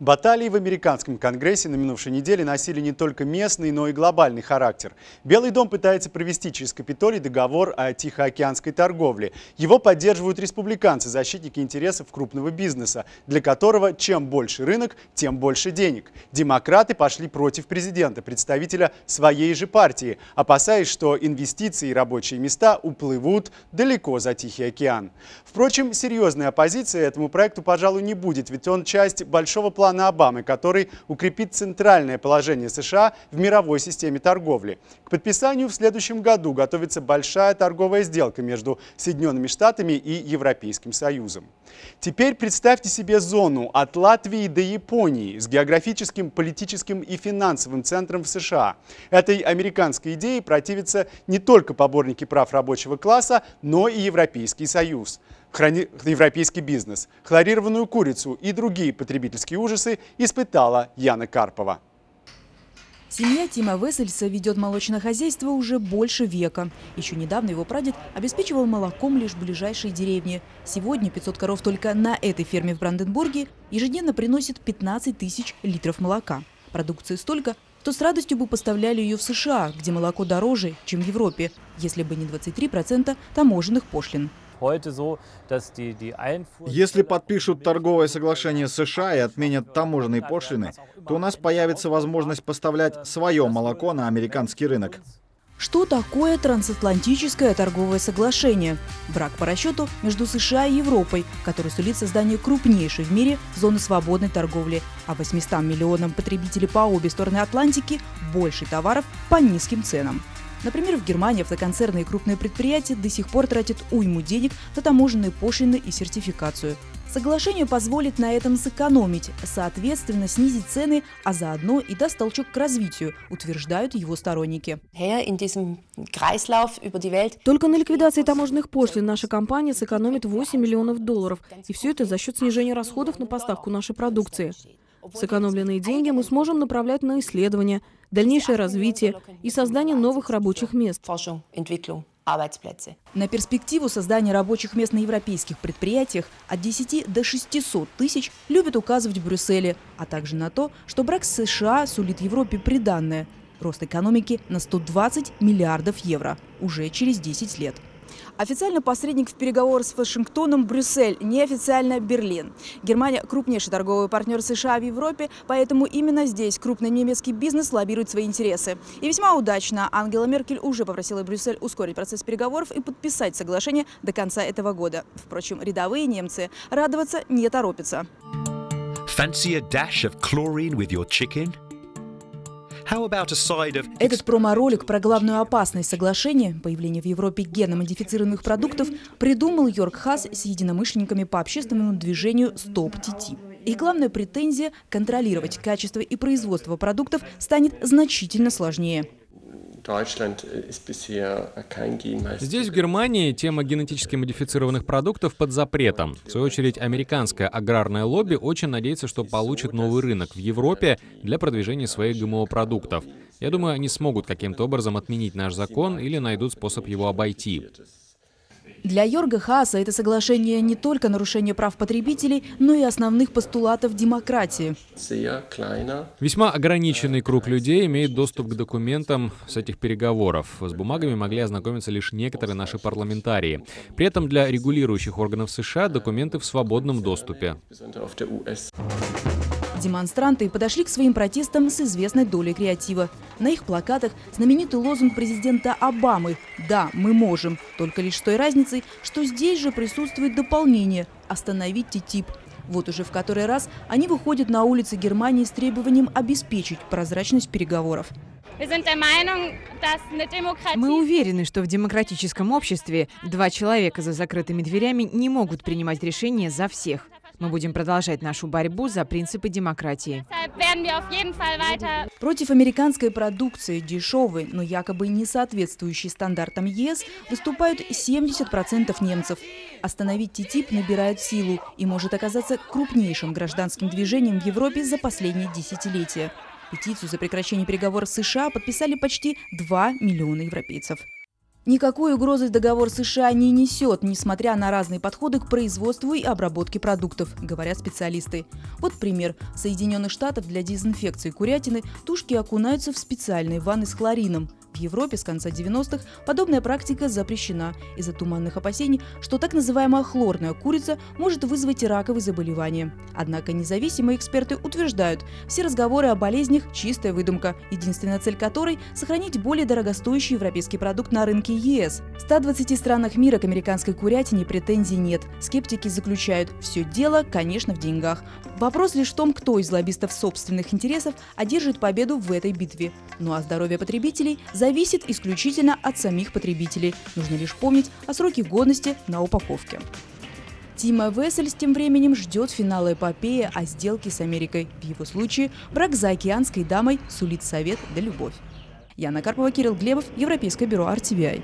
Баталии в американском конгрессе на минувшей неделе носили не только местный, но и глобальный характер. Белый дом пытается провести через Капитолий договор о тихоокеанской торговле. Его поддерживают республиканцы, защитники интересов крупного бизнеса, для которого чем больше рынок, тем больше денег. Демократы пошли против президента, представителя своей же партии, опасаясь, что инвестиции и рабочие места уплывут далеко за Тихий океан. Впрочем, серьезная оппозиция этому проекту, пожалуй, не будет, ведь он часть большого плана плана Обамы, который укрепит центральное положение США в мировой системе торговли. К подписанию в следующем году готовится большая торговая сделка между Соединенными Штатами и Европейским Союзом. Теперь представьте себе зону от Латвии до Японии с географическим, политическим и финансовым центром в США. Этой американской идее противятся не только поборники прав рабочего класса, но и Европейский Союз европейский бизнес. Хлорированную курицу и другие потребительские ужасы испытала Яна Карпова. Семья Тима Вессельса ведет молочное хозяйство уже больше века. Еще недавно его прадед обеспечивал молоком лишь ближайшие деревни. Сегодня 500 коров только на этой ферме в Бранденбурге ежедневно приносит 15 тысяч литров молока. Продукции столько, что с радостью бы поставляли ее в США, где молоко дороже, чем в Европе, если бы не 23% таможенных пошлин. Если подпишут торговое соглашение с США и отменят таможенные пошлины, то у нас появится возможность поставлять свое молоко на американский рынок. Что такое трансатлантическое торговое соглашение? Брак по расчету между США и Европой, который сулит создание крупнейшей в мире зоны свободной торговли, а 800 миллионам потребителей по обе стороны Атлантики больше товаров по низким ценам. Например, в Германии автоконцерны и крупные предприятия до сих пор тратят уйму денег на таможенные пошлины и сертификацию. Соглашение позволит на этом сэкономить, соответственно, снизить цены, а заодно и даст толчок к развитию, утверждают его сторонники. Только на ликвидации таможенных пошлин наша компания сэкономит 8 миллионов долларов. И все это за счет снижения расходов на поставку нашей продукции. Сэкономленные деньги мы сможем направлять на исследования, дальнейшее развитие и создание новых рабочих мест. На перспективу создания рабочих мест на европейских предприятиях от 10 до 600 тысяч любят указывать в Брюсселе, а также на то, что брак с США сулит Европе приданное – рост экономики на 120 миллиардов евро уже через 10 лет. Официально посредник в переговорах с Вашингтоном Брюссель, неофициально Берлин. Германия – крупнейший торговый партнер США в Европе, поэтому именно здесь крупный немецкий бизнес лоббирует свои интересы. И весьма удачно Ангела Меркель уже попросила Брюссель ускорить процесс переговоров и подписать соглашение до конца этого года. Впрочем, рядовые немцы радоваться не торопятся. Fancy a dash of chlorine with your chicken? Этот промо-ролик про главную опасность соглашения, появление в Европе генно-модифицированных продуктов, придумал Йорк Хас с единомышленниками по общественному движению «Стоп ТТ». Их главная претензия – контролировать качество и производство продуктов станет значительно сложнее. Здесь, в Германии, тема генетически модифицированных продуктов под запретом. В свою очередь, американское аграрное лобби очень надеется, что получит новый рынок в Европе для продвижения своих ГМО-продуктов. Я думаю, они смогут каким-то образом отменить наш закон или найдут способ его обойти. Для Йорга Хааса это соглашение не только нарушение прав потребителей, но и основных постулатов демократии. Весьма ограниченный круг людей имеет доступ к документам с этих переговоров. С бумагами могли ознакомиться лишь некоторые наши парламентарии. При этом для регулирующих органов США документы в свободном доступе. Демонстранты подошли к своим протестам с известной долей креатива. На их плакатах знаменитый лозунг президента Обамы «Да, мы можем», только лишь с той разницей, что здесь же присутствует дополнение «Остановить ТТИП». Вот уже в который раз они выходят на улицы Германии с требованием обеспечить прозрачность переговоров. Мы уверены, что в демократическом обществе два человека за закрытыми дверями не могут принимать решения за всех. Мы будем продолжать нашу борьбу за принципы демократии. Против американской продукции, дешевой, но якобы не соответствующей стандартам ЕС, выступают 70% немцев. Остановить ТТИП набирает силу и может оказаться крупнейшим гражданским движением в Европе за последние десятилетия. Петицию за прекращение переговоров с США подписали почти 2 миллиона европейцев. Никакой угрозы договор США не несет, несмотря на разные подходы к производству и обработке продуктов, говорят специалисты. Вот пример. В Соединенных Штатах для дезинфекции курятины тушки окунаются в специальные ванны с хлорином. Европе с конца 90-х подобная практика запрещена из-за туманных опасений, что так называемая хлорная курица может вызвать раковые заболевания. Однако независимые эксперты утверждают, все разговоры о болезнях – чистая выдумка, единственная цель которой – сохранить более дорогостоящий европейский продукт на рынке ЕС. В 120 странах мира к американской курятине претензий нет. Скептики заключают, все дело, конечно, в деньгах. Вопрос лишь в том, кто из лоббистов собственных интересов одержит победу в этой битве. Ну а здоровье потребителей зависит исключительно от самих потребителей. Нужно лишь помнить о сроке годности на упаковке. Тима Вессельс тем временем ждет финала эпопеи о сделке с Америкой. В его случае брак за океанской дамой сулит совет да любовь. Яна Карпова, Кирилл Глебов, Европейское бюро RTVI.